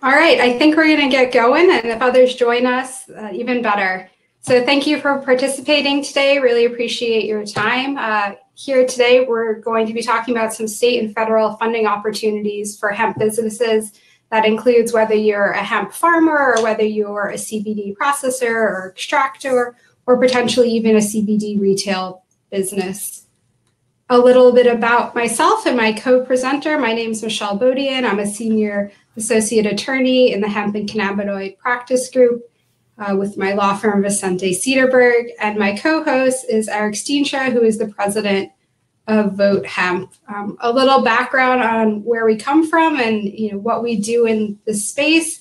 All right, I think we're going to get going, and if others join us, uh, even better. So thank you for participating today. Really appreciate your time. Uh, here today, we're going to be talking about some state and federal funding opportunities for hemp businesses. That includes whether you're a hemp farmer or whether you're a CBD processor or extractor, or potentially even a CBD retail business a little bit about myself and my co-presenter. My name is Michelle Bodian. I'm a senior associate attorney in the hemp and cannabinoid practice group uh, with my law firm Vicente Sederberg. And my co-host is Eric Steenstra, who is the president of Vote Hemp. Um, a little background on where we come from and you know what we do in the space.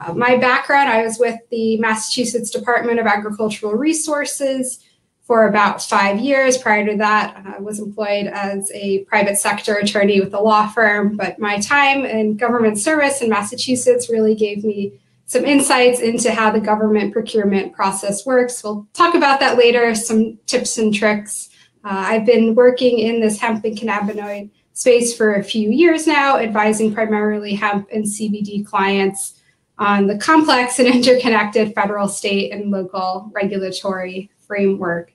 Uh, my background, I was with the Massachusetts Department of Agricultural Resources for about five years. Prior to that, I was employed as a private sector attorney with a law firm. But my time in government service in Massachusetts really gave me some insights into how the government procurement process works. We'll talk about that later, some tips and tricks. Uh, I've been working in this hemp and cannabinoid space for a few years now, advising primarily hemp and CBD clients on the complex and interconnected federal, state, and local regulatory framework.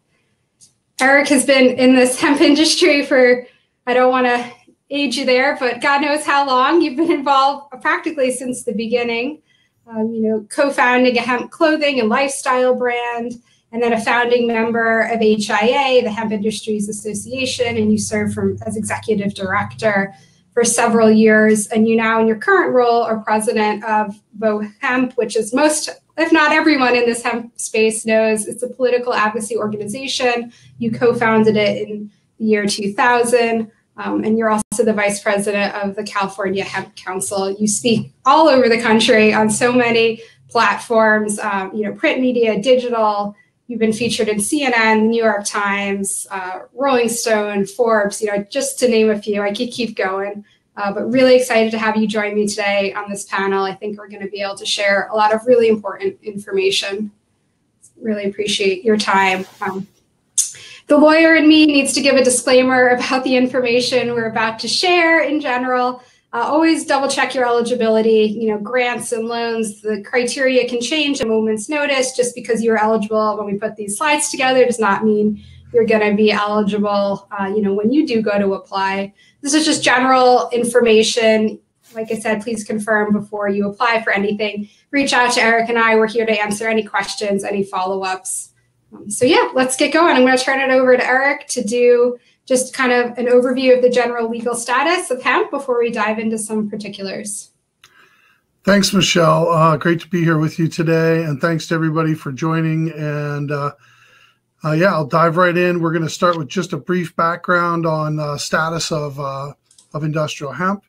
Eric has been in this hemp industry for, I don't want to age you there, but God knows how long. You've been involved practically since the beginning. Um, you know, co-founding a hemp clothing and lifestyle brand, and then a founding member of HIA, the Hemp Industries Association, and you serve from, as executive director for several years. And you now, in your current role, are president of Vote Hemp, which is most if not everyone in this hemp space knows, it's a political advocacy organization. You co-founded it in the year 2000. Um, and you're also the vice president of the California Hemp Council. You speak all over the country on so many platforms, um, you know, print media, digital. You've been featured in CNN, New York Times, uh, Rolling Stone, Forbes, you know, just to name a few. I could keep going. Uh, but really excited to have you join me today on this panel. I think we're going to be able to share a lot of really important information. Really appreciate your time. Um, the lawyer in me needs to give a disclaimer about the information we're about to share in general. Uh, always double check your eligibility. You know, grants and loans, the criteria can change at a moment's notice. Just because you're eligible when we put these slides together does not mean you're going to be eligible, uh, you know, when you do go to apply. This is just general information. Like I said, please confirm before you apply for anything. Reach out to Eric and I. We're here to answer any questions, any follow-ups. Um, so yeah, let's get going. I'm going to turn it over to Eric to do just kind of an overview of the general legal status of hemp before we dive into some particulars. Thanks, Michelle. Uh, great to be here with you today. And thanks to everybody for joining. And uh, uh, yeah, I'll dive right in. We're going to start with just a brief background on uh, status of uh, of industrial hemp.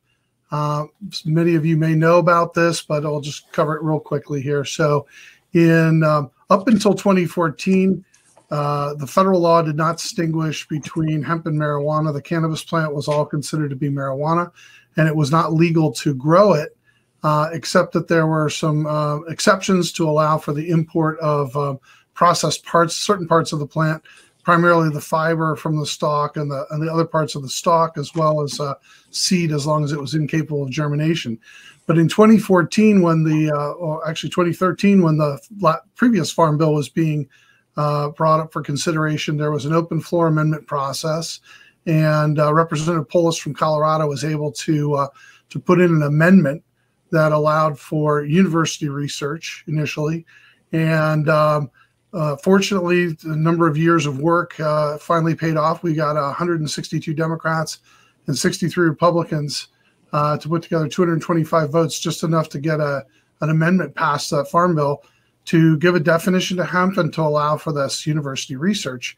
Uh, many of you may know about this, but I'll just cover it real quickly here. So, in um, up until 2014, uh, the federal law did not distinguish between hemp and marijuana. The cannabis plant was all considered to be marijuana, and it was not legal to grow it, uh, except that there were some exceptions to allow for the import of um, processed parts, certain parts of the plant, primarily the fiber from the stalk and the and the other parts of the stalk, as well as uh, seed, as long as it was incapable of germination. But in 2014, when the uh, or actually 2013, when the previous farm bill was being uh, brought up for consideration, there was an open floor amendment process, and uh, Representative Polis from Colorado was able to uh, to put in an amendment that allowed for university research initially, and um, uh, fortunately, the number of years of work uh, finally paid off. We got 162 Democrats and 63 Republicans uh, to put together 225 votes, just enough to get a an amendment passed that farm bill to give a definition to hemp and to allow for this university research.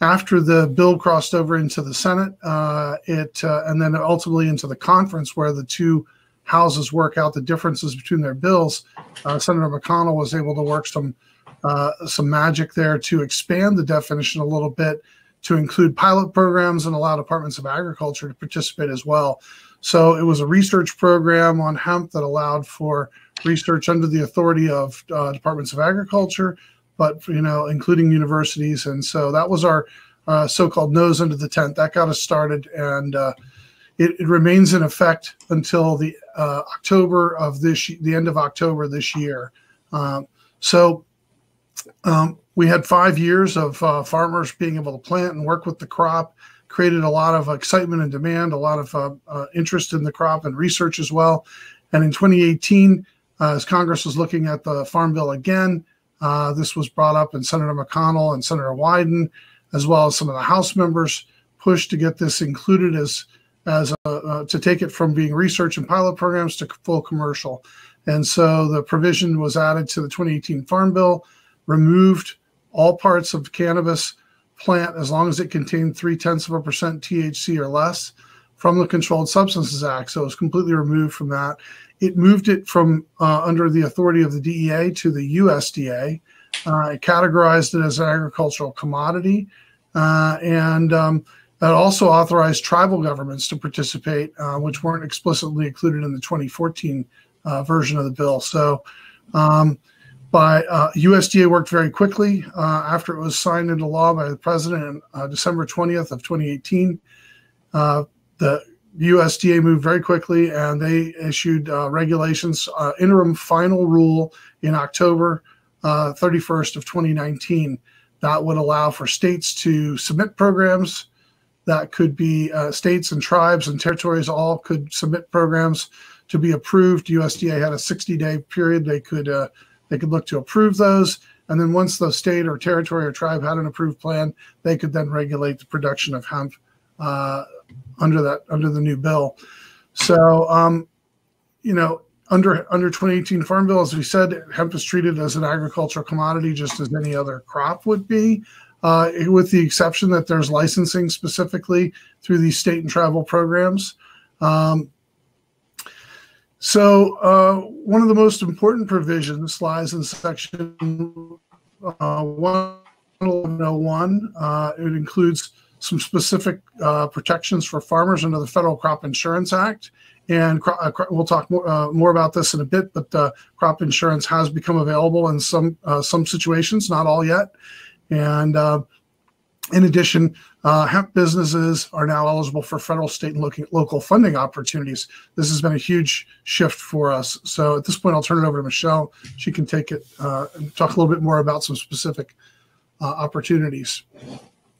After the bill crossed over into the Senate, uh, it uh, and then ultimately into the conference where the two houses work out the differences between their bills, uh, Senator McConnell was able to work some uh, some magic there to expand the definition a little bit to include pilot programs and allow departments of agriculture to participate as well. So it was a research program on hemp that allowed for research under the authority of uh, departments of agriculture, but you know, including universities. And so that was our uh, so-called nose under the tent. That got us started, and uh, it, it, remains in effect until the uh, October of this, the end of October this year. Um, so um, we had five years of uh, farmers being able to plant and work with the crop, created a lot of excitement and demand, a lot of uh, uh, interest in the crop and research as well. And in 2018, uh, as Congress was looking at the Farm Bill again, uh, this was brought up, and Senator McConnell and Senator Wyden, as well as some of the House members, pushed to get this included as as a, uh, to take it from being research and pilot programs to full commercial. And so the provision was added to the 2018 Farm Bill, removed all parts of cannabis plant as long as it contained three tenths of a percent THC or less from the Controlled Substances Act. So it was completely removed from that. It moved it from uh, under the authority of the DEA to the USDA. Uh, it categorized it as an agricultural commodity. Uh, and um, it also authorized tribal governments to participate, uh, which weren't explicitly included in the 2014 uh, version of the bill. So, um, by USDA worked very quickly after it was signed into law by the president on December 20th of 2018. the USDA moved very quickly and they issued uh, regulations, uh, interim final rule in October uh, 31st of 2019 that would allow for states to submit programs that could be uh, states and tribes and territories all could submit programs to be approved. USDA had a 60 day period they could uh, they could look to approve those. And then once the state or territory or tribe had an approved plan, they could then regulate the production of hemp uh, under that under the new bill. So, um, you know, under under 2018 Farm Bill, as we said, hemp is treated as an agricultural commodity, just as any other crop would be, uh, with the exception that there's licensing specifically through these state and tribal programs. Um, so, uh, one of the most important provisions lies in section uh, 101. Uh, it includes some specific uh, protections for farmers under the Federal Crop Insurance Act. And uh, we'll talk more, uh, more about this in a bit, but uh, crop insurance has become available in some uh, some situations, not all yet. And uh, in addition, uh, hemp businesses are now eligible for federal, state, and local, funding opportunities. This has been a huge shift for us. So at this point, I'll turn it over to Michelle. She can take it and talk a little bit more about some specific uh, opportunities.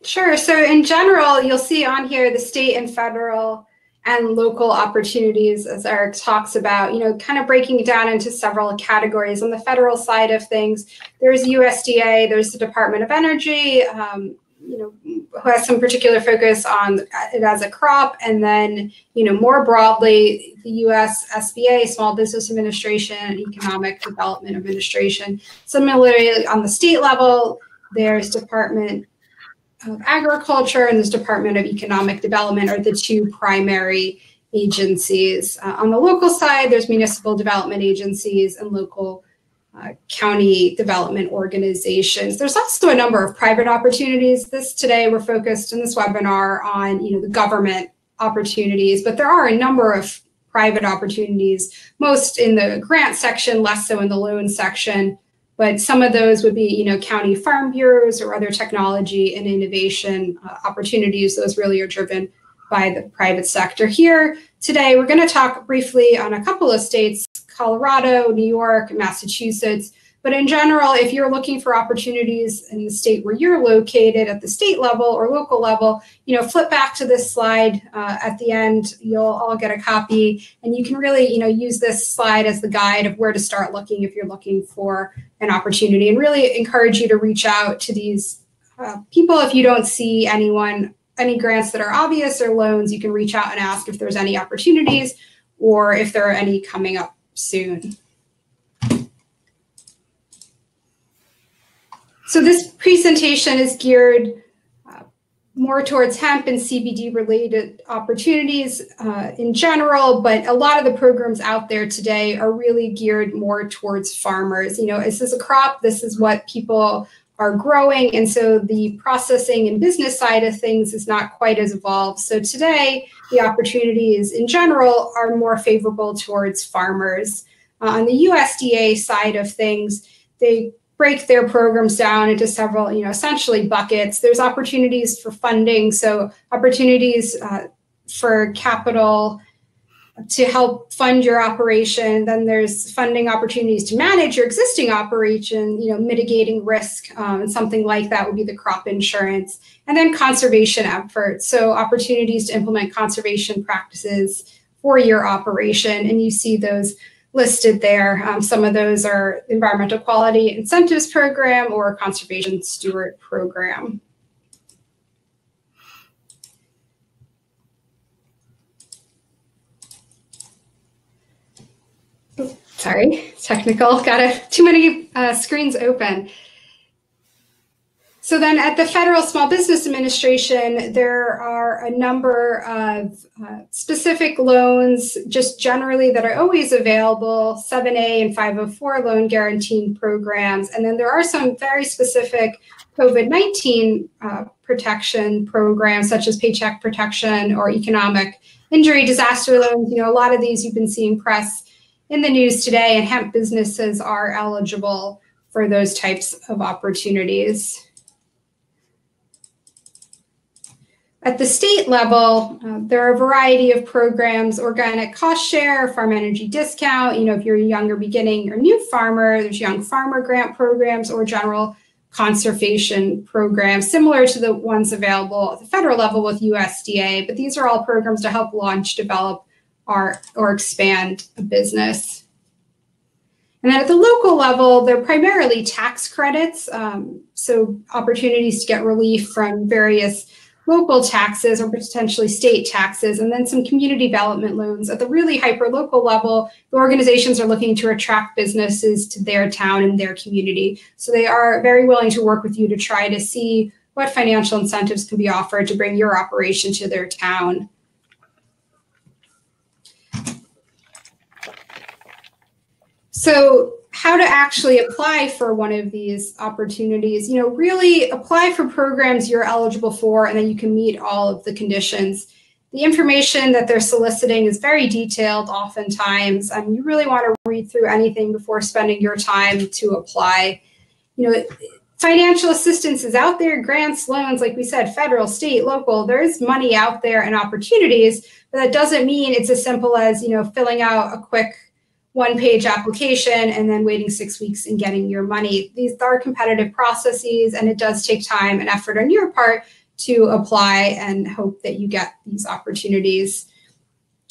Sure. So in general, you'll see on here the state and federal and local opportunities, as Eric talks about, you know, kind of breaking it down into several categories. On the federal side of things, there's USDA, there's the Department of Energy, um, you know, who has some particular focus on it as a crop, and then, you know, more broadly, the U.S. SBA, Small Business Administration, Economic Development Administration. Similarly, on the state level, there's Department of Agriculture and this Department of Economic Development are the two primary agencies. Uh, on the local side, there's municipal development agencies and local uh, county development organizations. There's also a number of private opportunities. This today we're focused in this webinar on you know the government opportunities, but there are a number of private opportunities, most in the grant section, less so in the loan section. But some of those would be, you know, county farm bureaus or other technology and innovation uh, opportunities. Those really are driven by the private sector. Here today, we're going to talk briefly on a couple of states, Colorado, New York, Massachusetts, but in general, if you're looking for opportunities in the state where you're located at the state level or local level, you know, flip back to this slide uh, at the end. You'll all get a copy, and you can really, you know, use this slide as the guide of where to start looking if you're looking for an opportunity, and really encourage you to reach out to these uh, people if you don't see anyone any grants that are obvious or loans. You can reach out and ask if there's any opportunities or if there are any coming up soon. So this presentation is geared uh, more towards hemp and CBD related opportunities uh, in general, but a lot of the programs out there today are really geared more towards farmers. You know, this is a crop? This is what people are growing. And so the processing and business side of things is not quite as evolved. So today, the opportunities in general are more favorable towards farmers. Uh, on the USDA side of things, they break their programs down into several, you know, essentially buckets. There's opportunities for funding, so opportunities uh, for capital to help fund your operation. Then there's funding opportunities to manage your existing operation, you know, mitigating risk. Um, and something like that would be the crop insurance. And then conservation efforts. So opportunities to implement conservation practices for your operation. And you see those listed there. Um, some of those are environmental quality incentives program or conservation steward program. Sorry, technical. Got a, too many uh, screens open. So then at the Federal Small Business Administration, there are a number of uh, specific loans just generally that are always available, 7A and 504 loan guaranteeing programs. And then there are some very specific COVID-19 uh, protection programs such as paycheck protection or economic injury disaster loans. You know, a lot of these you've been seeing press in the news today, and hemp businesses are eligible for those types of opportunities. At the state level, uh, there are a variety of programs, organic cost share, farm energy discount. You know, if you're a younger beginning or new farmer, there's young farmer grant programs or general conservation programs, similar to the ones available at the federal level with USDA. But these are all programs to help launch, develop, or, or expand a business. And then at the local level, they're primarily tax credits, um, so opportunities to get relief from various local taxes or potentially state taxes, and then some community development loans. At the really hyper local level, the organizations are looking to attract businesses to their town and their community. So they are very willing to work with you to try to see what financial incentives can be offered to bring your operation to their town. So how to actually apply for one of these opportunities, you know, really apply for programs you're eligible for and then you can meet all of the conditions. The information that they're soliciting is very detailed oftentimes. and you really want to read through anything before spending your time to apply. You know, financial assistance is out there, grants, loans, like we said, federal, state, local, there's money out there and opportunities, but that doesn't mean it's as simple as, you know, filling out a quick one page application and then waiting six weeks and getting your money. These are competitive processes and it does take time and effort on your part to apply and hope that you get these opportunities.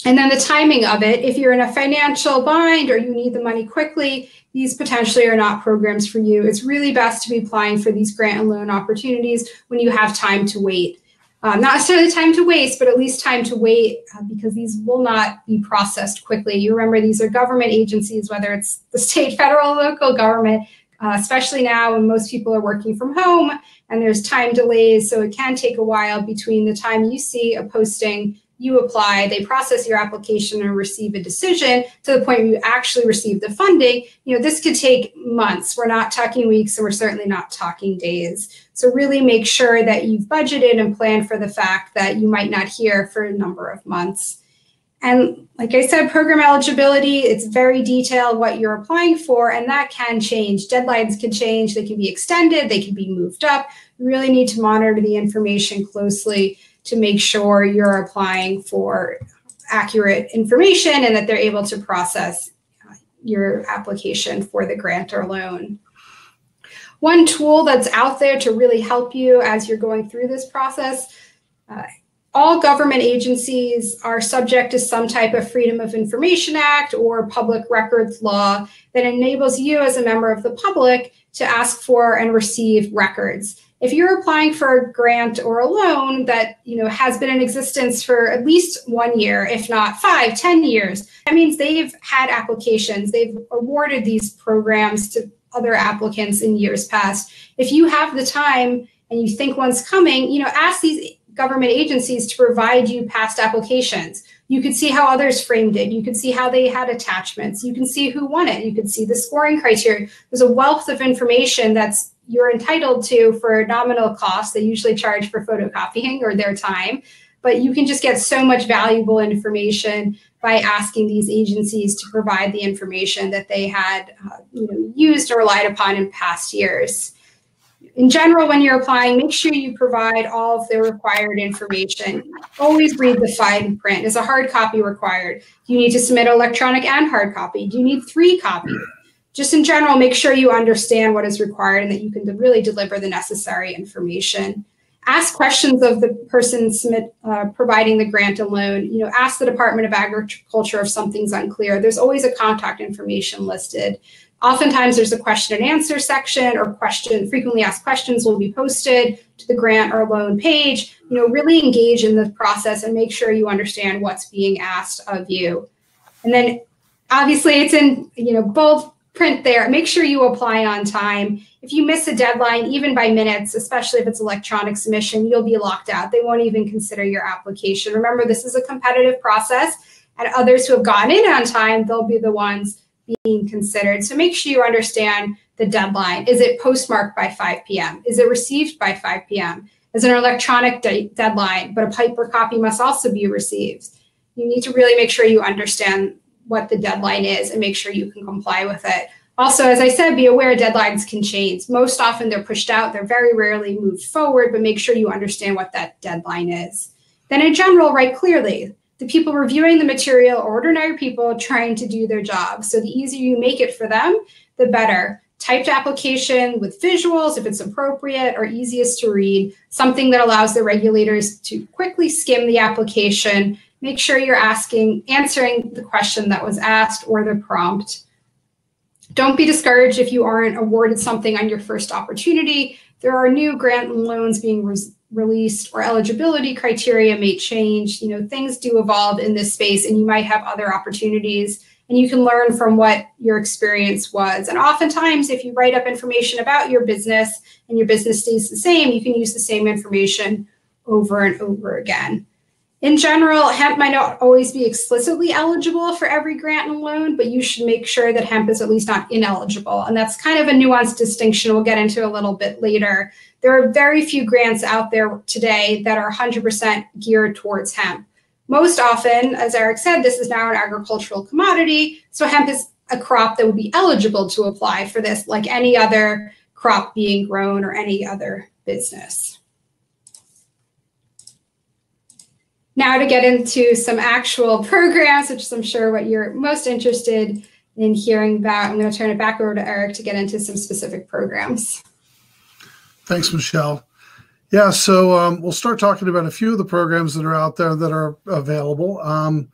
And then the timing of it, if you're in a financial bind or you need the money quickly, these potentially are not programs for you. It's really best to be applying for these grant and loan opportunities when you have time to wait. Um, not necessarily time to waste, but at least time to wait uh, because these will not be processed quickly. You remember these are government agencies, whether it's the state, federal, local government, uh, especially now when most people are working from home and there's time delays. So it can take a while between the time you see a posting you apply, they process your application and receive a decision to the point where you actually receive the funding, you know, this could take months. We're not talking weeks and we're certainly not talking days. So really make sure that you've budgeted and planned for the fact that you might not hear for a number of months. And like I said, program eligibility, it's very detailed what you're applying for, and that can change. Deadlines can change, they can be extended, they can be moved up. You really need to monitor the information closely to make sure you're applying for accurate information and that they're able to process uh, your application for the grant or loan. One tool that's out there to really help you as you're going through this process, uh, all government agencies are subject to some type of Freedom of Information Act or public records law that enables you as a member of the public to ask for and receive records if you're applying for a grant or a loan that you know has been in existence for at least one year if not five ten years that means they've had applications. They've awarded these programs to other applicants in years past. If you have the time and you think one's coming you know ask these government agencies to provide you past applications. You could see how others framed it. You could see how they had attachments. You can see who won it. You could see the scoring criteria. There's a wealth of information that's you're entitled to for nominal cost. They usually charge for photocopying or their time, but you can just get so much valuable information by asking these agencies to provide the information that they had uh, you know, used or relied upon in past years. In general, when you're applying, make sure you provide all of the required information. Always read the fine print. Is a hard copy required? Do you need to submit electronic and hard copy? Do you need three copies? Just in general, make sure you understand what is required and that you can really deliver the necessary information ask questions of the person submit, uh, providing the grant and loan. You know, ask the Department of Agriculture if something's unclear. There's always a contact information listed. Oftentimes there's a question and answer section or question frequently asked questions will be posted to the grant or loan page. You know, really engage in the process and make sure you understand what's being asked of you. And then obviously it's in, you know, bold print there. Make sure you apply on time. If you miss a deadline, even by minutes, especially if it's electronic submission, you'll be locked out. They won't even consider your application. Remember, this is a competitive process, and others who have gotten in on time, they'll be the ones being considered. So make sure you understand the deadline. Is it postmarked by 5 p.m.? Is it received by 5 p.m.? Is an electronic de- deadline, but a paper copy must also be received. You need to really make sure you understand what the deadline is and make sure you can comply with it. Also, as I said, be aware deadlines can change. Most often they're pushed out, they're very rarely moved forward, but make sure you understand what that deadline is. Then, in general, write clearly. The people reviewing the material are ordinary people trying to do their job. So, the easier you make it for them, the better. Typed application with visuals, if it's appropriate, or easiest to read, something that allows the regulators to quickly skim the application. Make sure you're asking, answering the question that was asked or the prompt. Don't be discouraged if you aren't awarded something on your first opportunity. There are new grant and loans being re released or eligibility criteria may change. You know, things do evolve in this space and you might have other opportunities and you can learn from what your experience was. And oftentimes, if you write up information about your business and your business stays the same, you can use the same information over and over again. In general, hemp might not always be explicitly eligible for every grant and loan, but you should make sure that hemp is at least not ineligible. And that's kind of a nuanced distinction we'll get into a little bit later. There are very few grants out there today that are 100% geared towards hemp. Most often, as Eric said, this is now an agricultural commodity. So hemp is a crop that would be eligible to apply for this, like any other crop being grown or any other business. Now to get into some actual programs, which I'm sure what you're most interested in hearing about. I'm going to turn it back over to Eric to get into some specific programs. Thanks, Michelle. Yeah, so um, we'll start talking about a few of the programs that are out there that are available. Um,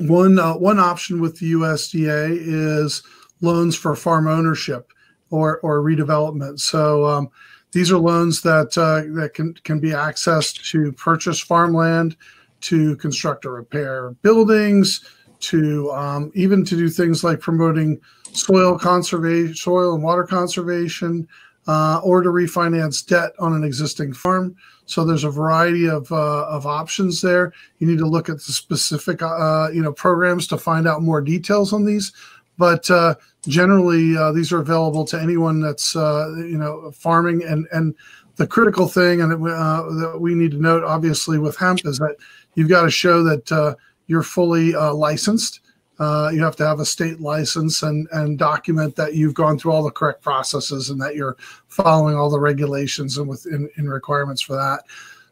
one uh, one option with the USDA is loans for farm ownership or or redevelopment. So um, these are loans that uh, that can can be accessed to purchase farmland, to construct or repair buildings, to um, even to do things like promoting soil conservation, soil and water conservation, uh, or to refinance debt on an existing farm. So there's a variety of uh, of options there. You need to look at the specific uh, you know programs to find out more details on these. But uh, generally uh, these are available to anyone that's uh, you know farming. And and the critical thing and uh, that we need to note obviously with hemp is that you've got to show that uh, you're fully uh, licensed. Uh, you have to have a state license and and document that you've gone through all the correct processes and that you're following all the regulations and within in requirements for that.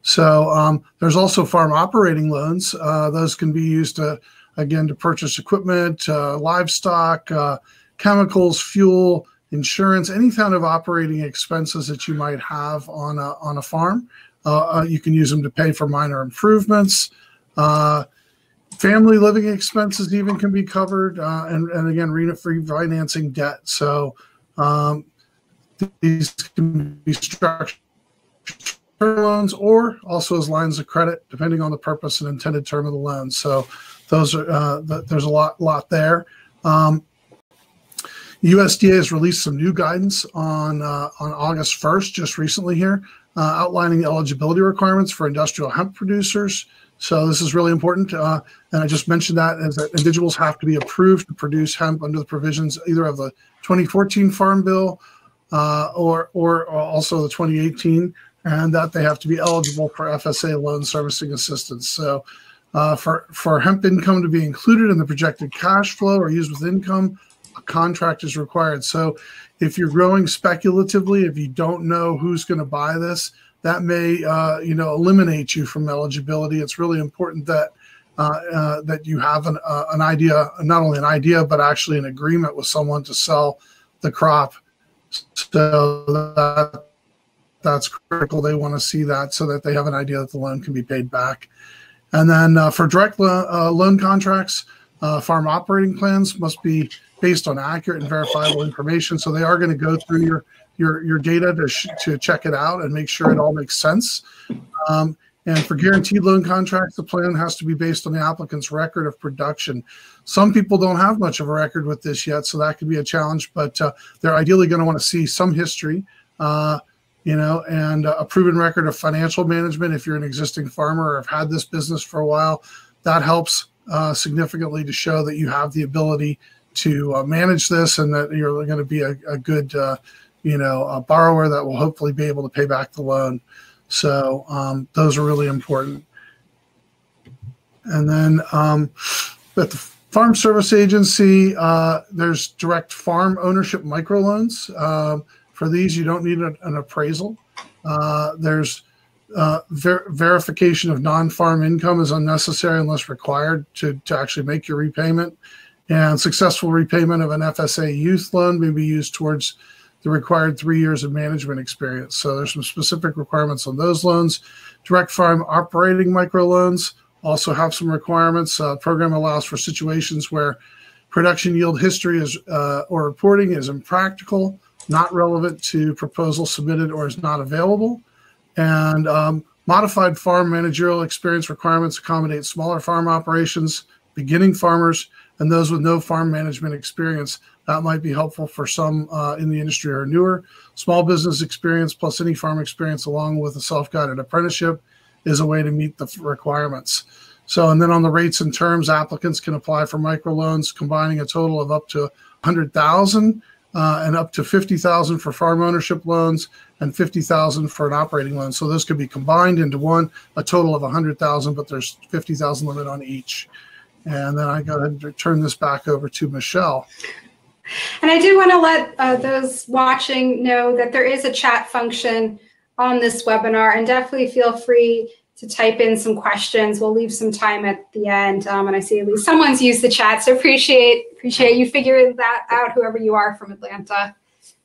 So um, there's also farm operating loans. Those can be used to again to purchase equipment livestock chemicals, fuel, insurance, any kind of operating expenses that you might have on a, on a farm. Uh, uh, you can use them to pay for minor improvements. Uh, family living expenses even can be covered, uh, and, and again, refinancing debt. So um, these can be structured loans or also as lines of credit, depending on the purpose and intended term of the loan. So those are uh, there's a lot lot there. Um, USDA has released some new guidance on uh, on August 1st, just recently here, uh, outlining eligibility requirements for industrial hemp producers. So this is really important, uh, and I just mentioned that that individuals have to be approved to produce hemp under the provisions either of the 2014 Farm Bill uh, or or also the 2018, and that they have to be eligible for FSA loan servicing assistance. So. Uh, for, for hemp income to be included in the projected cash flow or used with income, a contract is required. So if you're growing speculatively, if you don't know who's going to buy this, that may uh, you know eliminate you from eligibility. It's really important that uh, uh, that you have an, uh, an idea, not only an idea, but actually an agreement with someone to sell the crop. So that, that's critical. They want to see that so that they have an idea that the loan can be paid back. And then uh, for direct lo- uh, loan contracts, farm operating plans must be based on accurate and verifiable information. So they are going to go through your your your data to sh- to check it out and make sure it all makes sense. Um, and for guaranteed loan contracts, the plan has to be based on the applicant's record of production. Some people don't have much of a record with this yet, so that could be a challenge. But uh, they're ideally going to want to see some history, uh, you know, and a proven record of financial management. If you're an existing farmer or have had this business for a while, that helps uh, significantly to show that you have the ability to uh, manage this and that you're going to be a, a good uh, you know, a borrower that will hopefully be able to pay back the loan. So um, those are really important. And then um, at the Farm Service Agency, uh, there's direct farm ownership microloans. Uh, for these, you don't need a, an appraisal. Uh, there's uh, ver- verification of non-farm income is unnecessary unless required to, to actually make your repayment. And successful repayment of an FSA youth loan may be used towards the required three years of management experience. So there's some specific requirements on those loans. Direct farm operating microloans also have some requirements. Uh, program allows for situations where production yield history is uh, or reporting is impractical, not relevant to proposal submitted, or is not available. And um, modified farm managerial experience requirements accommodate smaller farm operations, beginning farmers, and those with no farm management experience that might be helpful for some uh, in the industry or newer. Small business experience plus any farm experience, along with a self guided apprenticeship, is a way to meet the requirements. So, and then on the rates and terms, applicants can apply for microloans combining a total of up to 100,000 uh, and up to 50,000 for farm ownership loans and 50,000 for an operating loan. So those could be combined into one, a total of 100,000, but there's 50,000 limit on each. And then I go ahead and turn this back over to Michelle. And I do want to let uh, those watching know that there is a chat function on this webinar, and definitely feel free to type in some questions. We'll leave some time at the end, um, and I see at least someone's used the chat, so appreciate appreciate you figuring that out, whoever you are from Atlanta.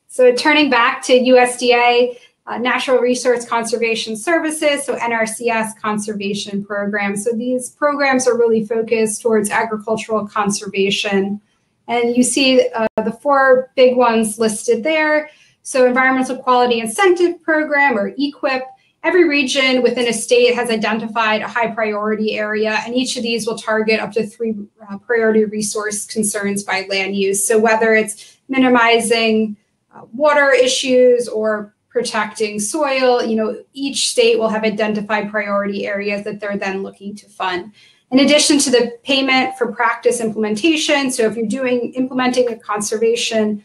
So turning back to USDA uh, Natural Resource Conservation Services, so NRCS conservation programs. So these programs are really focused towards agricultural conservation. And you see uh, the four big ones listed there. So Environmental Quality Incentive Program or EQIP. Every region within a state has identified a high priority area, and each of these will target up to three uh, priority resource concerns by land use. So whether it's minimizing uh, water issues or protecting soil, you know, each state will have identified priority areas that they're then looking to fund. In addition to the payment for practice implementation, so if you're doing implementing a conservation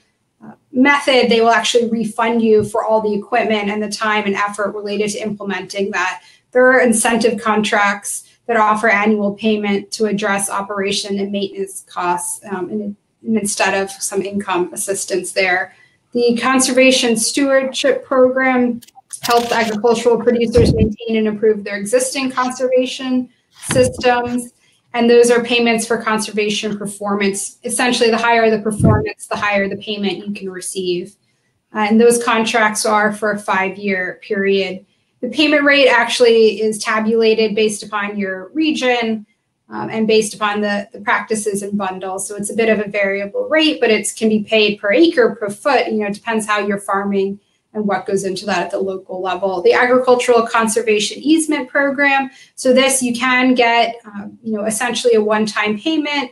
method, they will actually refund you for all the equipment and the time and effort related to implementing that. There are incentive contracts that offer annual payment to address operation and maintenance costs um, and, instead of some income assistance there. The Conservation Stewardship Program helps agricultural producers maintain and improve their existing conservation systems. And those are payments for conservation performance. Essentially, the higher the performance, the higher the payment you can receive. Uh, and those contracts are for a five year period. The payment rate actually is tabulated based upon your region um, and based upon the, the practices and bundles. So it's a bit of a variable rate, but it can be paid per acre, per foot. You know, it depends how you're farming and what goes into that at the local level. The Agricultural Conservation Easement Program. So this you can get, um, you know, essentially a one-time payment.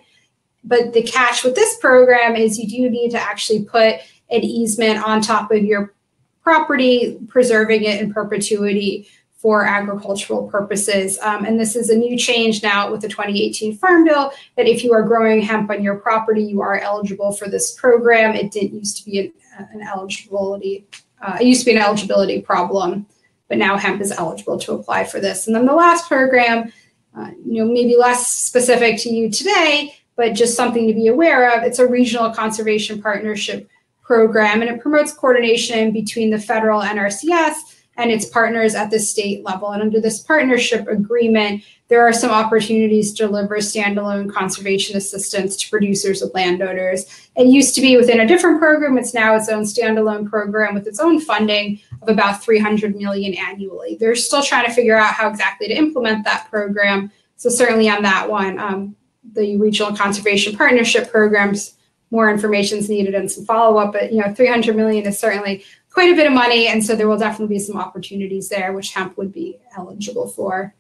But the catch with this program is you do need to actually put an easement on top of your property, preserving it in perpetuity for agricultural purposes. Um, and this is a new change now with the 2018 Farm Bill that if you are growing hemp on your property, you are eligible for this program. It didn't used to be an, an eligibility uh, it used to be an eligibility problem, but now hemp is eligible to apply for this. And then the last program, uh, you know, maybe less specific to you today, but just something to be aware of. It's a regional conservation partnership program, and it promotes coordination between the federal NRCS and its partners at the state level. And under this partnership agreement, there are some opportunities to deliver standalone conservation assistance to producers and landowners. It used to be within a different program. It's now its own standalone program with its own funding of about 300 million annually. They're still trying to figure out how exactly to implement that program. So certainly on that one, um, the regional conservation partnership programs, more information is needed and some follow up. But you know, 300 million is certainly quite a bit of money, and so there will definitely be some opportunities there, which hemp would be eligible for.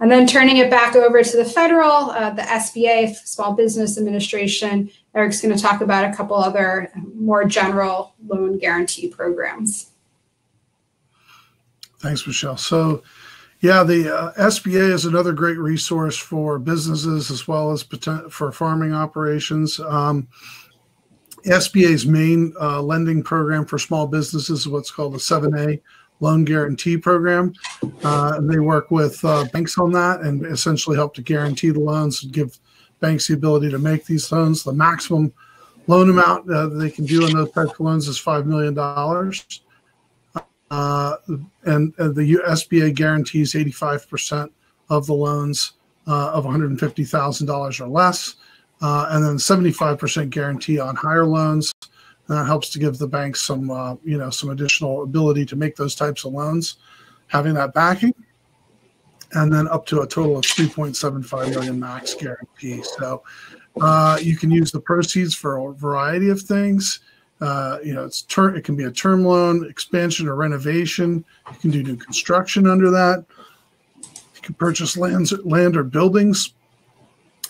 And then turning it back over to the federal, uh, the SBA, Small Business Administration, Eric's going to talk about a couple other more general loan guarantee programs. Thanks, Michelle. So, yeah, the uh, SBA is another great resource for businesses as well as for farming operations. Um, SBA's main uh, lending program for small businesses is what's called the 7A loan guarantee program. Uh, and they work with uh, banks on that and essentially help to guarantee the loans and give banks the ability to make these loans. The maximum loan amount uh, they can do in those types of loans is $5 million. Uh, and, and, the SBA guarantees 85% of the loans uh, of $150,000 or less uh, and then 75% guarantee on higher loans. And that helps to give the banks some, uh, you know, some additional ability to make those types of loans, having that backing, and then up to a total of 3.75 million max guarantee. So uh, you can use the proceeds for a variety of things. Uh, you know, it's ter- it can be a term loan, expansion or renovation. You can do new construction under that. You can purchase lands, land or buildings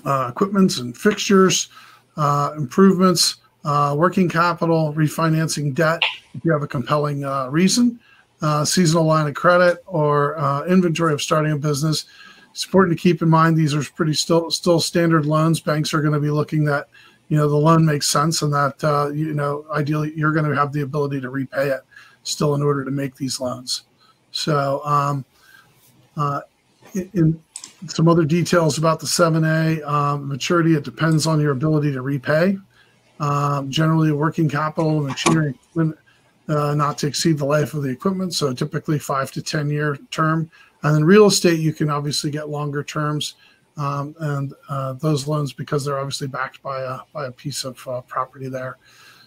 uh, equipments and fixtures, uh, improvements, uh, working capital, refinancing debt if you have a compelling uh, reason, uh, seasonal line of credit, or uh, inventory of starting a business. It's important to keep in mind these are pretty still still standard loans. Banks are going to be looking that you know the loan makes sense and that you know ideally you're going to have the ability to repay it still in order to make these loans. So um, in some other details about the 7A um, maturity. It depends on your ability to repay. Um, generally, working capital and machinery uh, not to exceed the life of the equipment. So typically five to 10 year term. And then real estate, you can obviously get longer terms. Um, and uh, those loans, because they're obviously backed by a, by a piece of uh, property there.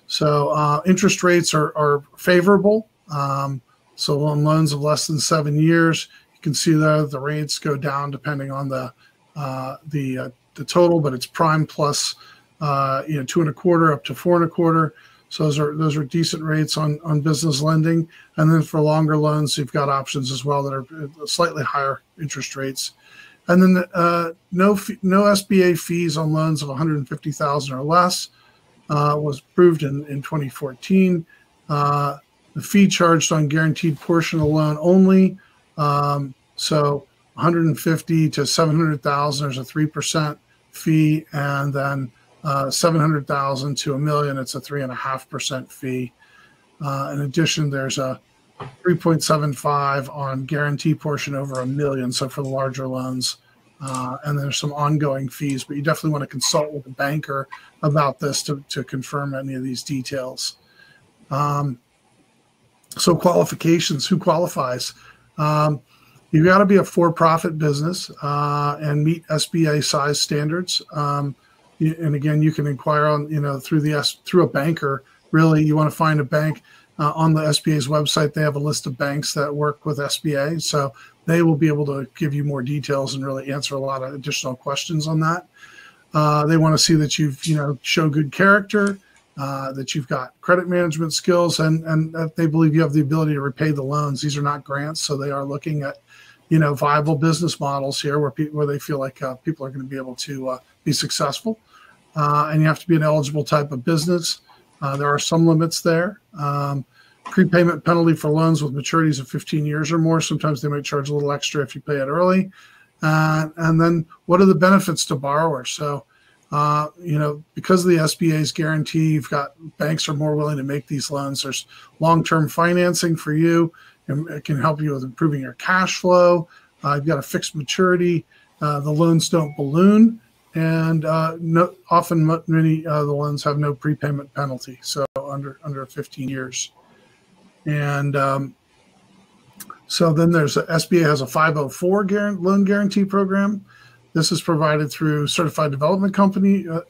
So uh, interest rates are, are favorable. Um, so on loans of less than seven years, you can see that the rates go down depending on the uh, the uh, the total, but it's prime plus uh, you know two and a quarter up to four and a quarter. So those are those are decent rates on on business lending, and then for longer loans, you've got options as well that are uh, slightly higher interest rates, and then uh, no no SBA fees on loans of 150,000 or less uh, was approved in in 2014. Uh, the fee charged on guaranteed portion of the loan only um, so 150 to 700,000, there's a 3% fee. And then uh, 700,000 to a million, it's a 3.5% fee. Uh, in addition, there's a 3.75 on guarantee portion over a million. So for the larger loans, uh, and there's some ongoing fees, but you definitely want to consult with a banker about this to, to confirm any of these details. Um, so qualifications, who qualifies? Um, you've got to be a for-profit business uh, and meet SBA size standards. Um, and again, you can inquire on you know through the S through a banker. Really, you want to find a bank uh, on the SBA's website. They have a list of banks that work with SBA, so they will be able to give you more details and really answer a lot of additional questions on that. Uh, they want to see that you've you know show good character. Uh, that you've got credit management skills and and they believe you have the ability to repay the loans. These are not grants, so they are looking at you know viable business models here where people where they feel like uh, people are going to be able to uh, be successful. Uh, and you have to be an eligible type of business. Uh, there are some limits there. Um, prepayment penalty for loans with maturities of 15 years or more. Sometimes they might charge a little extra if you pay it early. and then what are the benefits to borrowers? So uh, you know, because of the SBA's guarantee, you've got banks are more willing to make these loans. There's long-term financing for you, and it can help you with improving your cash flow. Uh, you've got a fixed maturity. Uh, the loans don't balloon, and uh, no, often many of the loans have no prepayment penalty, so under under 15 years. And um, so then there's a, SBA has a 504 guarantee, loan guarantee program. This is provided through certified development company uh,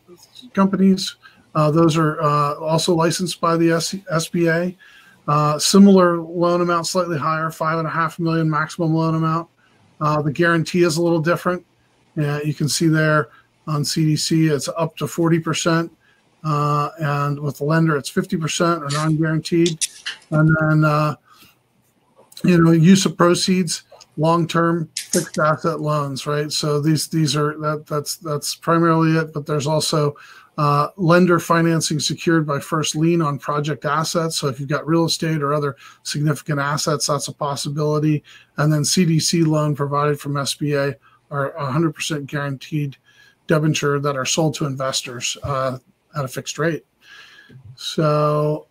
companies. Uh, those are uh, also licensed by the S- SBA. Uh, similar loan amount, slightly higher, five and a half million maximum loan amount. Uh, the guarantee is a little different. you can see there on CDC, it's up to 40%. Uh, and with the lender, it's 50% or non guaranteed. And then, uh, you know, use of proceeds, long term fixed asset loans, right? So these these are that that's that's primarily it, but there's also uh, lender financing secured by first lien on project assets. So if you've got real estate or other significant assets, that's a possibility. And then CDC loan provided from SBA are 100% guaranteed debenture that are sold to investors uh, at a fixed rate. So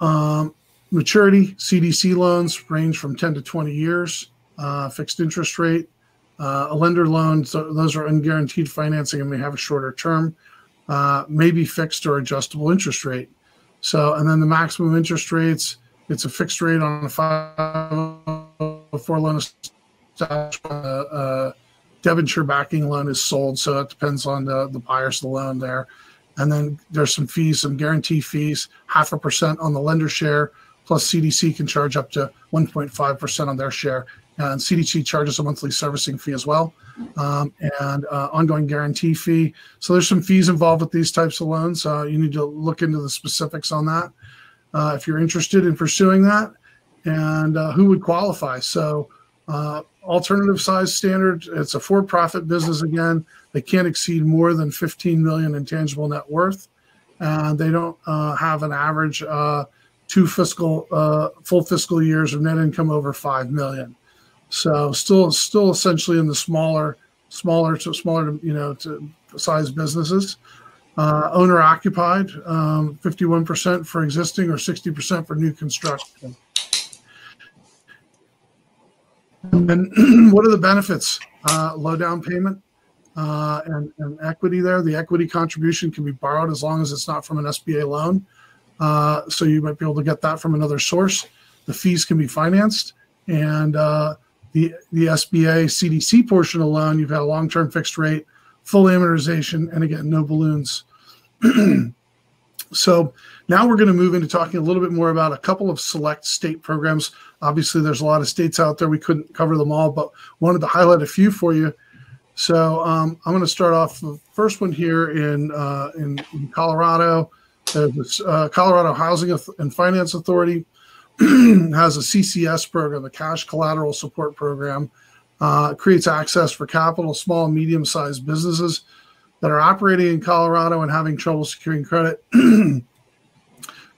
um, maturity CDC loans range from 10 to 20 years, uh, fixed interest rate. Uh, a lender loan, so those are unguaranteed financing and may have a shorter term uh, may be fixed or adjustable interest rate. So, and then the maximum interest rates, it's a fixed rate on a five four loan established uh, uh, debenture backing loan is sold. So it depends on the, the buyers of the loan there. And then there's some fees, some guarantee fees, half a percent on the lender share, plus CDC can charge up to 1.5% on their share. And CDC charges a monthly servicing fee as well um, and uh, ongoing guarantee fee. So there's some fees involved with these types of loans. Uh, you need to look into the specifics on that uh, if you're interested in pursuing that and uh, who would qualify. So uh, alternative size standard, it's a for-profit business again. They can't exceed more than 15 million in tangible net worth. And they don't uh, have an average two fiscal full fiscal years of net income over 5 million. So still, still essentially in the smaller, smaller to smaller, you know, to size businesses. Uh, owner occupied, um, 51% for existing or 60% for new construction. And what are the benefits? Uh, low down payment uh, and, and, equity there. The equity contribution can be borrowed as long as it's not from an SBA loan. Uh, so you might be able to get that from another source. The fees can be financed. And uh, the, the SBA CDC portion alone, you've had a long term fixed rate, full amortization, and again, no balloons. so now we're going to move into talking a little bit more about a couple of select state programs. Obviously, there's a lot of states out there. We couldn't cover them all, but wanted to highlight a few for you. So um, I'm going to start off the first one here in uh, in, in, Colorado. There's uh, Colorado Housing and Finance Authority has a CCS program, the Cash Collateral Support Program, uh, creates access for capital, small and medium sized businesses that are operating in Colorado and having trouble securing credit due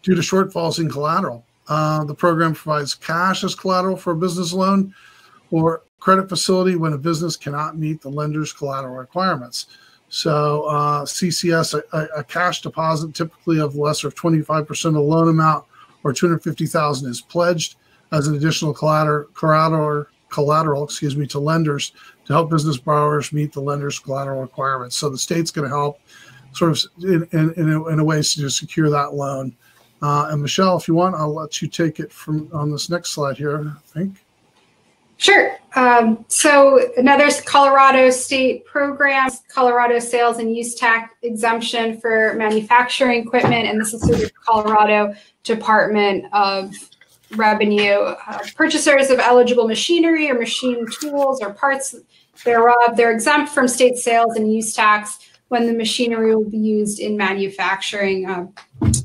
to shortfalls in collateral. Uh, the program provides cash as collateral for a business loan or credit facility when a business cannot meet the lender's collateral requirements. So, uh, CCS, a, a, cash deposit typically of less of 25% of the loan amount or 250,000 is pledged as an additional collateral, collateral, collateral, excuse me, to lenders to help business borrowers meet the lender's collateral requirements. So the state's going to help sort of in, in, in, a, in a way to secure that loan. Uh, and Michelle, if you want, I'll let you take it from on this next slide here, I think. Sure. Um, so another Colorado state program, Colorado sales and use tax exemption for manufacturing equipment, and this is through the Colorado Department of Revenue. Uh, purchasers of eligible machinery or machine tools or parts thereof, they're exempt from state sales and use tax when the machinery will be used in manufacturing. Uh,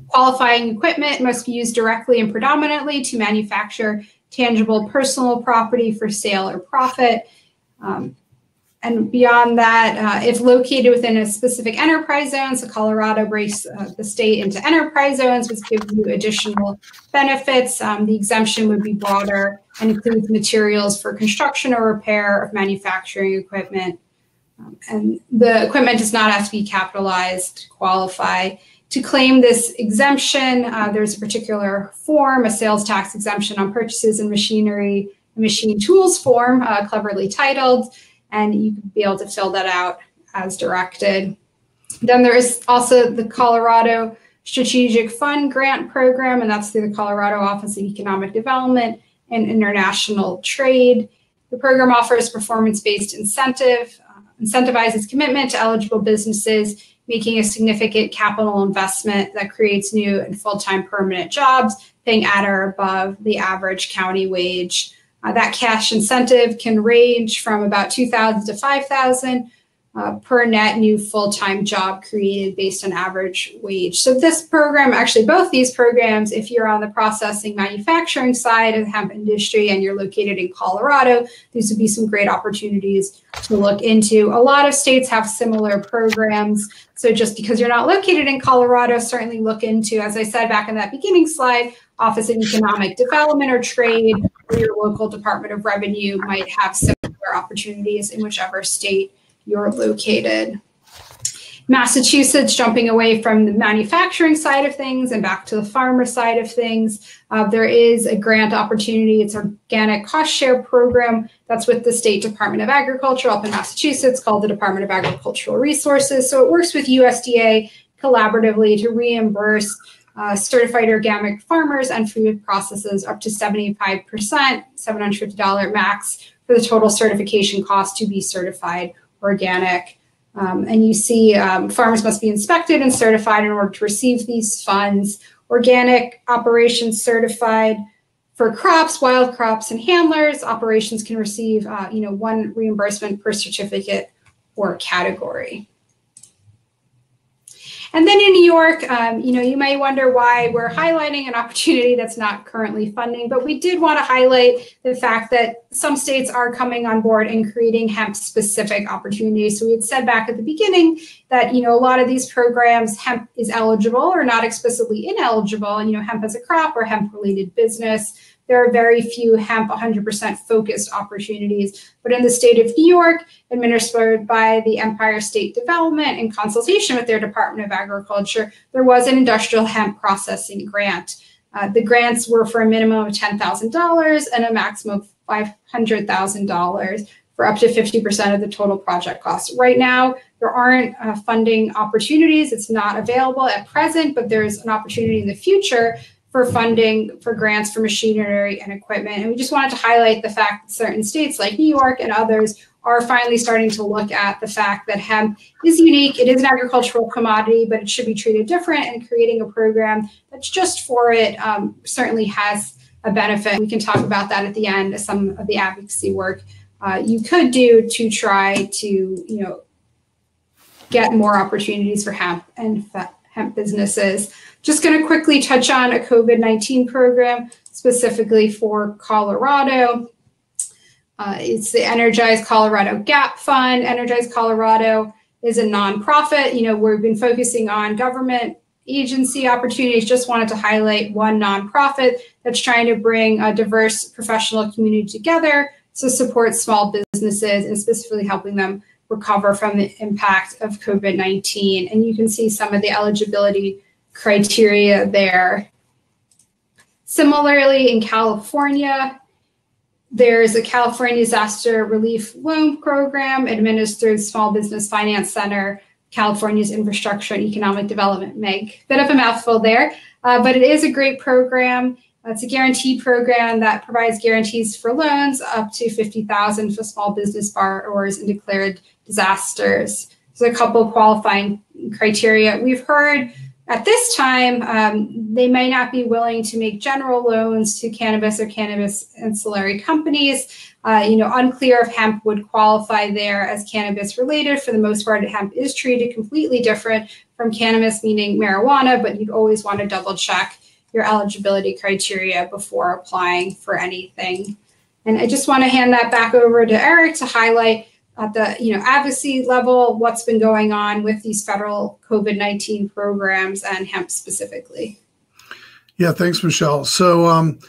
qualifying equipment must be used directly and predominantly to manufacture tangible personal property for sale or profit. Um, and beyond that, uh, if located within a specific enterprise zone, so Colorado breaks uh, the state into enterprise zones, which gives you additional benefits. Um, the exemption would be broader and includes materials for construction or repair of manufacturing equipment. Um, and the equipment does not have to be capitalized to qualify. To claim this exemption, uh, there's a particular form, a sales tax exemption on purchases and machinery, machine tools form, uh, cleverly titled, and you can be able to fill that out as directed. Then there is also the Colorado Strategic Fund Grant Program, and that's through the Colorado Office of Economic Development and International Trade. The program offers performance-based incentive, uh, incentivizes commitment to eligible businesses, making a significant capital investment that creates new and full-time permanent jobs, paying at or above the average county wage. Uh, that cash incentive can range from about 2000 to 5000 uh, per net new full-time job created based on average wage. So this program, actually both these programs, if you're on the processing manufacturing side of the hemp industry and you're located in Colorado, these would be some great opportunities to look into. A lot of states have similar programs. So just because you're not located in Colorado, certainly look into, as I said back in that beginning slide, Office of Economic Development or Trade, or your local Department of Revenue might have similar opportunities in whichever state you're located. Massachusetts jumping away from the manufacturing side of things and back to the farmer side of things. Uh, there is a grant opportunity. It's organic cost share program that's with the State Department of Agriculture up in Massachusetts called the Department of Agricultural Resources. So it works with USDA collaboratively to reimburse uh, certified organic farmers and food processors up to 75%, $750 max for the total certification cost to be certified organic. Um, and you see um, farmers must be inspected and certified in order to receive these funds. Organic operations certified for crops, wild crops, and handlers. Operations can receive, uh, you know, one reimbursement per certificate or category. And then in New York, um, you know, you may wonder why we're highlighting an opportunity that's not currently funding, but we did want to highlight the fact that some states are coming on board and creating hemp specific opportunities. So we had said back at the beginning that, you know, a lot of these programs, hemp is eligible or not explicitly ineligible, you know, hemp as a crop or hemp related business there are very few hemp 100% focused opportunities. But in the state of New York, administered by the Empire State Development in consultation with their Department of Agriculture, there was an industrial hemp processing grant. Uh, the grants were for a minimum of $10,000 and a maximum of $500,000 for up to 50% of the total project cost. Right now, there aren't uh, funding opportunities. It's not available at present, but there's an opportunity in the future for funding for grants for machinery and equipment. And we just wanted to highlight the fact that certain states like New York and others are finally starting to look at the fact that hemp is unique. It is an agricultural commodity, but it should be treated different. And creating a program that's just for it um, certainly has a benefit. We can talk about that at the end of some of the advocacy work uh, you could do to try to, you know, get more opportunities for hemp and hemp businesses. Just going to quickly touch on a COVID 19 program specifically for Colorado. Uh, it's the Energize Colorado Gap Fund. Energize Colorado is a nonprofit. You know, we've been focusing on government agency opportunities. Just wanted to highlight one nonprofit that's trying to bring a diverse professional community together to support small businesses and specifically helping them recover from the impact of COVID 19. And you can see some of the eligibility criteria there. Similarly, in California, there's a California Disaster Relief Loan Program administered Small Business Finance Center, California's Infrastructure and Economic Development MIG. Bit of a mouthful there, uh, but it is a great program. It's a guarantee program that provides guarantees for loans up to 50,000 for small business borrowers in declared disasters. There's a couple of qualifying criteria. We've heard at this time, um, they may not be willing to make general loans to cannabis or cannabis ancillary companies. Uh, you know, unclear if hemp would qualify there as cannabis related. For the most part, hemp is treated completely different from cannabis, meaning marijuana, but you'd always want to double check your eligibility criteria before applying for anything. And I just want to hand that back over to Eric to highlight at the you know advocacy level what's been going on with these federal covid-19 programs and hemp specifically. Yeah thanks michelle. So um,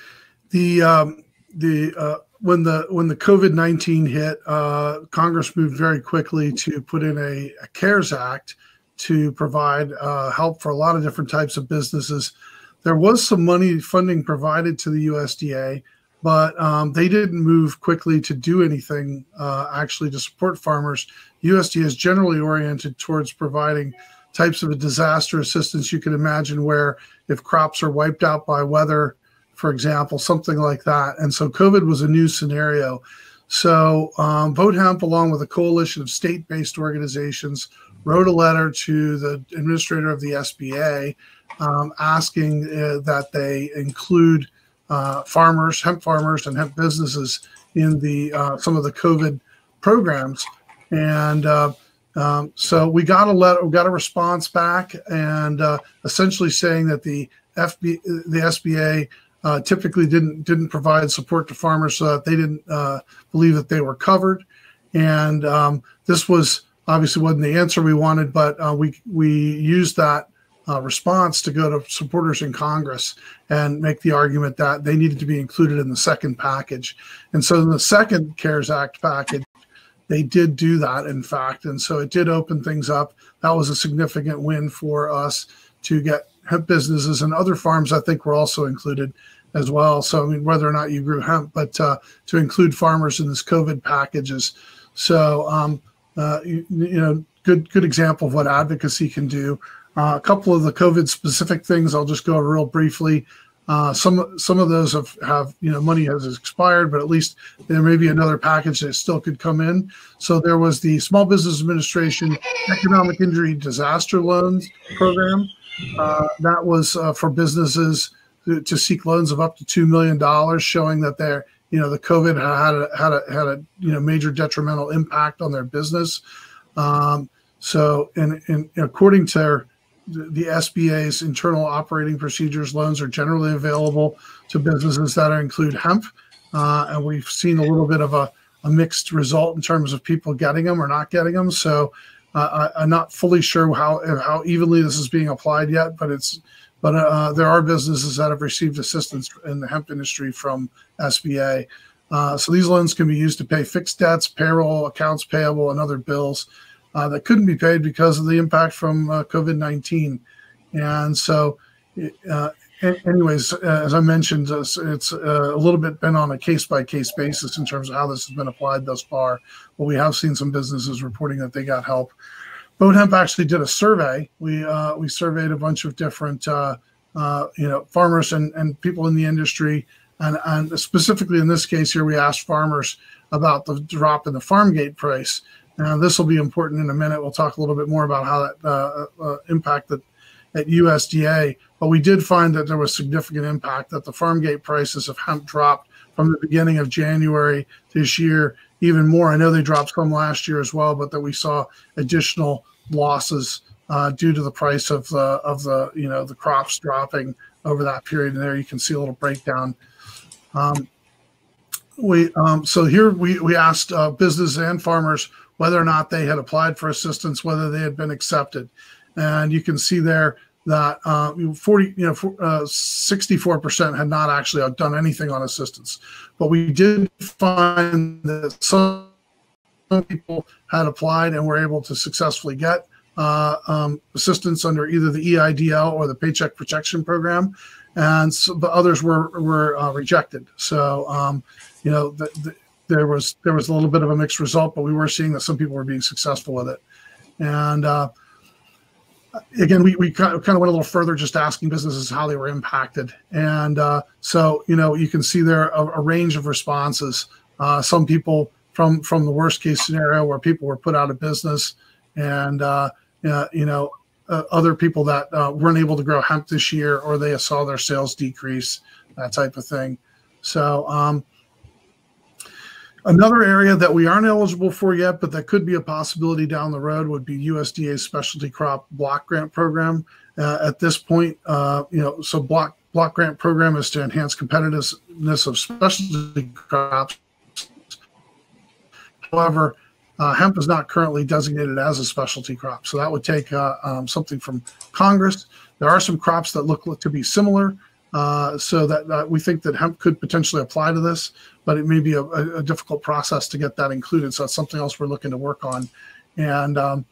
the um, the uh, when the when the covid-19 hit uh, congress moved very quickly to put in a, a cares act to provide uh, help for a lot of different types of businesses there was some money funding provided to the usda but um, they didn't move quickly to do anything uh, actually to support farmers. USDA is generally oriented towards providing types of disaster assistance you can imagine, where if crops are wiped out by weather, for example, something like that. And so COVID was a new scenario. So um, Vote Hemp, along with a coalition of state-based organizations, wrote a letter to the administrator of the SBA um, asking uh, that they include uh, farmers, hemp farmers, and hemp businesses in the uh, some of the COVID programs. And uh, um, so we got a letter, we got a response back, and uh, essentially saying that the FB, the SBA uh, typically didn't didn't provide support to farmers, so that they didn't believe that they were covered. And um, this was obviously wasn't the answer we wanted, but we we used that uh, response to go to supporters in Congress and make the argument that they needed to be included in the second package. And so in the second CARES Act package, they did do that, in fact. And so it did open things up. That was a significant win for us to get hemp businesses and other farms, I think, were also included as well. So, I mean, whether or not you grew hemp, but uh, to include farmers in this COVID packages. So, um, uh, you, you know, good good example of what advocacy can do. Uh, a couple of the COVID specific things I'll just go over real briefly. Uh, some some of those have, have you know money has expired, but at least there may be another package that still could come in. So there was the Small Business Administration Economic Injury Disaster Loans Program. Uh, that was uh, for businesses to, to, seek loans of up to two million dollars, showing that they're you know the COVID had a, had a had a you know major detrimental impact on their business. Um, so, and, and according to the SBA's internal operating procedures loans are generally available to businesses that include hemp. Uh, and we've seen a little bit of a, a, mixed result in terms of people getting them or not getting them. So uh, I, am not fully sure how how evenly this is being applied yet, but it's but uh, there are businesses that have received assistance in the hemp industry from SBA. Uh, so these loans can be used to pay fixed debts, payroll, accounts payable, and other bills uh, that couldn't be paid because of the impact from uh, COVID 19. And so, uh, anyways, as I mentioned, it's, it's uh, a little bit been on a case by case basis in terms of how this has been applied thus far. But we have seen some businesses reporting that they got help. Vote Hemp actually did a survey. We uh, we surveyed a bunch of different uh, you know farmers and, and people in the industry, and, and specifically in this case here, we asked farmers about the drop in the farm gate price. Now, this will be important in a minute. We'll talk a little bit more about how that uh, uh, impacted at USDA. But we did find that there was significant impact that the farm gate prices of hemp dropped from the beginning of January this year even more. I know they dropped some last year as well, but that we saw additional losses uh, due to the price of the of the you know the crops dropping over that period. And there you can see a little breakdown. Um, we um, so here we we asked uh, business and farmers whether or not they had applied for assistance, whether they had been accepted. And you can see there that uh, 40, you know, 64% uh, had not actually done anything on assistance. But we did find that some people had applied and were able to successfully get uh, um, assistance under either the EIDL or the Paycheck Protection Program, and so, but others were were uh, rejected. So, um, you know, the, the, there was there was a little bit of a mixed result, but we were seeing that some people were being successful with it. And uh, again, we, we kind of went a little further, just asking businesses how they were impacted. And uh, so, you know, you can see there a, a range of responses. Uh, some people from from the worst case scenario where people were put out of business, and uh, you know, uh, other people that uh, weren't able to grow hemp this year, or they saw their sales decrease, that type of thing. So. Um, Another area that we aren't eligible for yet, but that could be a possibility down the road, would be USDA's specialty crop block grant program. Uh, at this point, uh, you know, so block block grant program is to enhance competitiveness of specialty crops. However, uh, hemp is not currently designated as a specialty crop, so that would take uh, um, something from Congress. There are some crops that look to be similar, uh, so that we think that hemp could potentially apply to this, but it may be a, a, difficult process to get that included. So it's something else we're looking to work on. And um,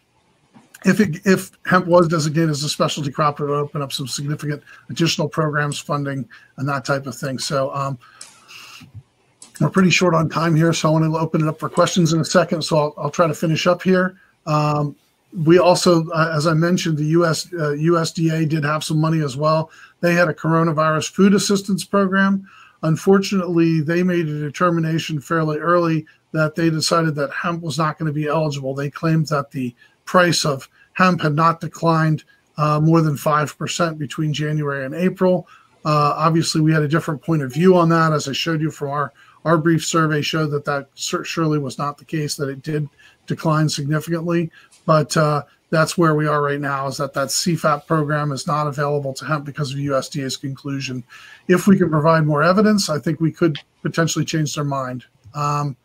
if it, if hemp was designated as a specialty crop, it would open up some significant additional programs, funding, and that type of thing. So um, we're pretty short on time here, so I want to open it up for questions in a second. So I'll, I'll try to finish up here. Um, we also, uh, as I mentioned, the US uh, USDA did have some money as well. They had a coronavirus food assistance program. Unfortunately, they made a determination fairly early that they decided that hemp was not going to be eligible. They claimed that the price of hemp had not declined uh, more than 5% between January and April. Uh, obviously, we had a different point of view on that. As I showed you from our, our brief survey, showed that that surely was not the case, that it did decline significantly. But uh, that's where we are right now is that that CFAP program is not available to hemp because of USDA's conclusion. If we can provide more evidence, I think we could potentially change their mind. Um,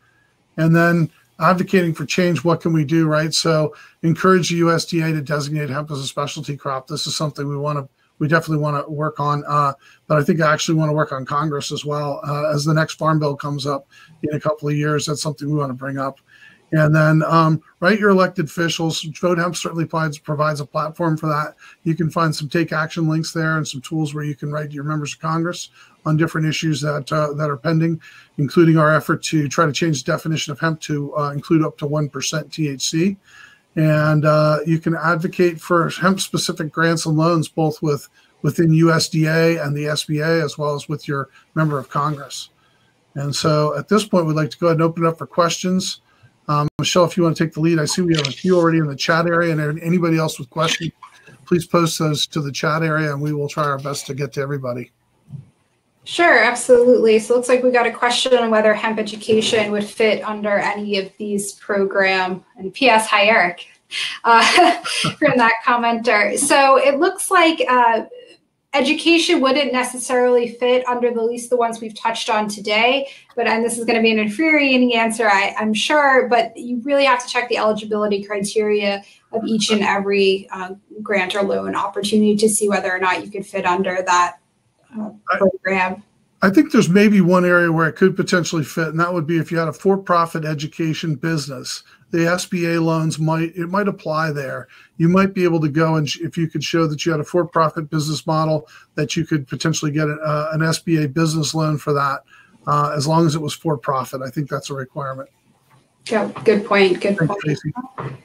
and then advocating for change, what can we do, right? So encourage the USDA to designate hemp as a specialty crop. This is something we want to, we definitely want to work on. Uh, but I think I actually want to work on Congress as well. Uh, as the next farm bill comes up in a couple of years, that's something we want to bring up. And then um, write your elected officials. Vote Hemp certainly provides, provides a platform for that. You can find some take action links there and some tools where you can write your members of Congress on different issues that uh, that are pending, including our effort to try to change the definition of hemp to uh, include up to one percent THC. And uh, you can advocate for hemp-specific grants and loans, both with within USDA and the SBA, as well as with your member of Congress. And so, at this point, we'd like to go ahead and open it up for questions. Um, Michelle, if you want to take the lead, I see we have a few already in the chat area, and anybody else with questions, please post those to the chat area, and we will try our best to get to everybody. Sure, absolutely. So it looks like we got a question on whether hemp education would fit under any of these program. And P.S. Hi, Eric, uh, from that commenter. So it looks like uh, education wouldn't necessarily fit under the least the ones we've touched on today but and this is going to be an infuriating answer I, am sure but you really have to check the eligibility criteria of each and every uh, grant or loan opportunity to see whether or not you could fit under that uh, program. I, I think there's maybe one area where it could potentially fit and that would be if you had a for-profit education business the SBA loans might it might apply there. You might be able to go and if you could show that you had a for-profit business model that you could potentially get a, uh, an SBA business loan for that, uh, as long as it was for-profit. I think that's a requirement. Yeah, good point. Good Thanks, point.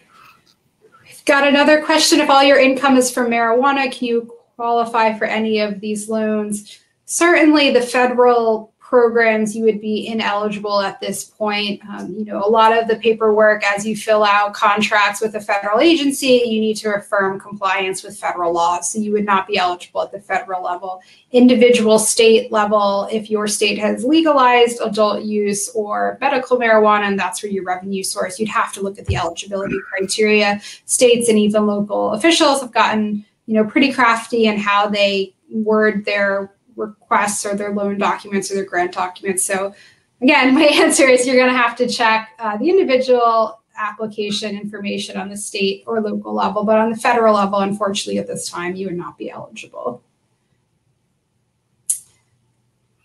Got another question. If all your income is from marijuana, can you qualify for any of these loans? Certainly, the federal programs you would be ineligible at this point. Um, you know, a lot of the paperwork as you fill out contracts with a federal agency, you need to affirm compliance with federal laws. So you would not be eligible at the federal level. Individual state level, if your state has legalized adult use or medical marijuana, and that's where your revenue source, you'd have to look at the eligibility criteria. States and even local officials have gotten, you know, pretty crafty in how they word their requests or their loan documents or their grant documents. So again, my answer is you're going to have to check uh, the individual application information on the state or local level, but on the federal level, unfortunately, at this time, you would not be eligible.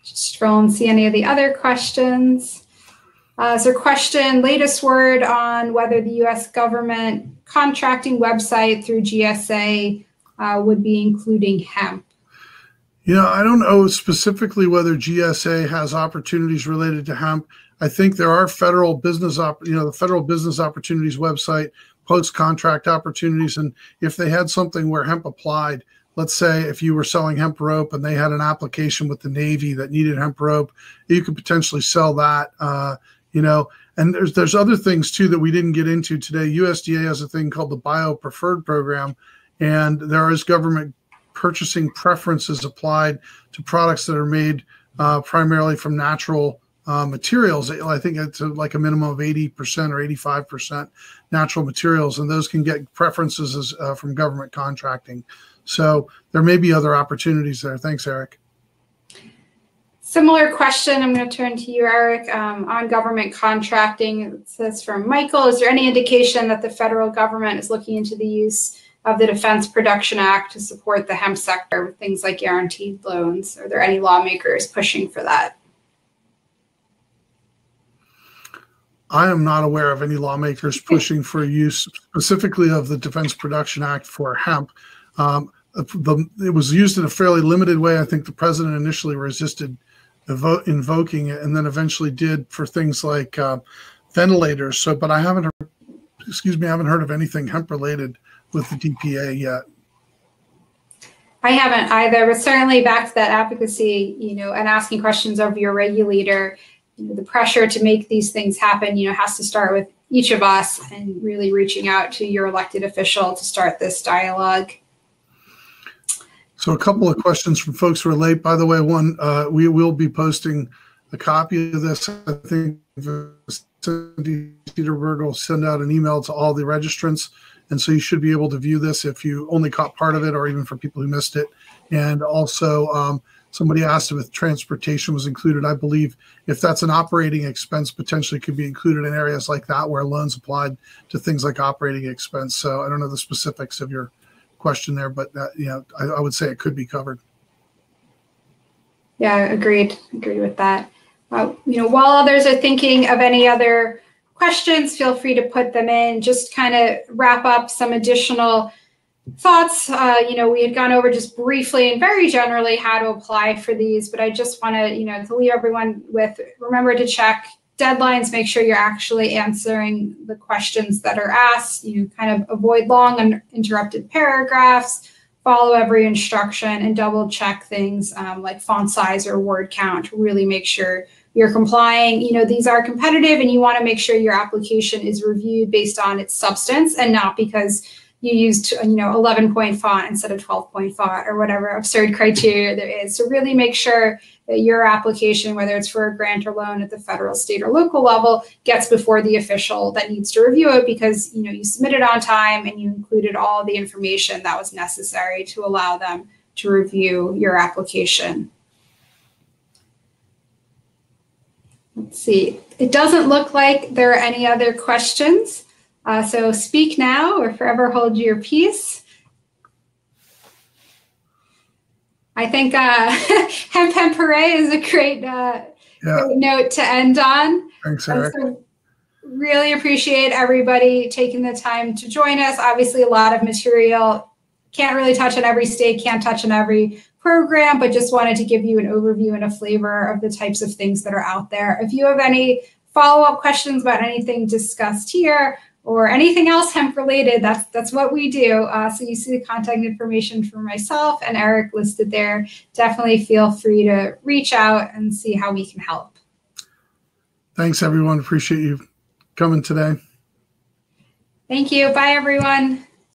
Just scroll and see any of the other questions. Uh, so question, latest word on whether the US government contracting website through GSA uh, would be including hemp. You know, I don't know specifically whether GSA has opportunities related to hemp. I think there are federal business, op- you know, the Federal Business Opportunities website post contract opportunities, and if they had something where hemp applied, let's say if you were selling hemp rope and they had an application with the Navy that needed hemp rope, you could potentially sell that. Uh, you know, and there's there's other things too that we didn't get into today. USDA has a thing called the Bio Preferred Program, and there is government purchasing preferences applied to products that are made uh, primarily from natural uh, materials. I think it's like a minimum of 80% or 85% natural materials, and those can get preferences as, uh, from government contracting. So there may be other opportunities there. Thanks, Eric. Similar question. I'm going to turn to you, Eric, um, on government contracting. It says from Michael Is there any indication that the federal government is looking into the use of the Defense Production Act to support the hemp sector with things like guaranteed loans? Are there any lawmakers pushing for that? I am not aware of any lawmakers pushing for use specifically of the Defense Production Act for hemp. Um, the, it was used in a fairly limited way. I think the president initially resisted invoking it, and then eventually did for things like uh, ventilators. So, but I haven't heard, excuse me, I haven't heard of anything hemp related with the DPA yet. I haven't either, but certainly back to that advocacy, you know, and asking questions of your regulator. You know, the pressure to make these things happen, you know, has to start with each of us and really reaching out to your elected official to start this dialogue. So a couple of questions from folks who are late. By the way, one, uh, we will be posting a copy of this. I think Vicente Sederberg will send out an email to all the registrants. And so you should be able to view this if you only caught part of it or even for people who missed it. And also, um, somebody asked if transportation was included. I believe if that's an operating expense, potentially could be included in areas like that where loans applied to things like operating expense. So I don't know the specifics of your question there, but that, you know, I, I would say it could be covered. Yeah, agreed. Agreed with that. Uh, you know, while others are thinking of any other questions, feel free to put them in. Just kind of wrap up some additional thoughts. Uh, you know, we had gone over just briefly and very generally how to apply for these, but I just want to, you know, to leave everyone with remember to check deadlines, make sure you're actually answering the questions that are asked. You kind of avoid long and interrupted paragraphs, follow every instruction, and double check things um, like font size or word count really make sure you're complying. You know, these are competitive, and you want to make sure your application is reviewed based on its substance and not because you used you know 11 point font instead of 12 point font or whatever absurd criteria there is so really make sure that your application whether it's for a grant or loan at the federal state or local level gets before the official that needs to review it because you know you submitted on time and you included all the information that was necessary to allow them to review your application let's see it doesn't look like there are any other questions uh, so speak now or forever hold your peace. I think uh, Hemp Hemp Hooray is a great, uh, yeah. great note to end on. Thanks, Eric. So really appreciate everybody taking the time to join us. Obviously, a lot of material. Can't really touch on every state, can't touch on every program, but just wanted to give you an overview and a flavor of the types of things that are out there. If you have any follow up questions about anything discussed here, or anything else hemp related, that's that's what we do. Uh, so you see the contact information for myself and Eric listed there. Definitely feel free to reach out and see how we can help. Thanks, everyone. Appreciate you coming today. Thank you. Bye, everyone.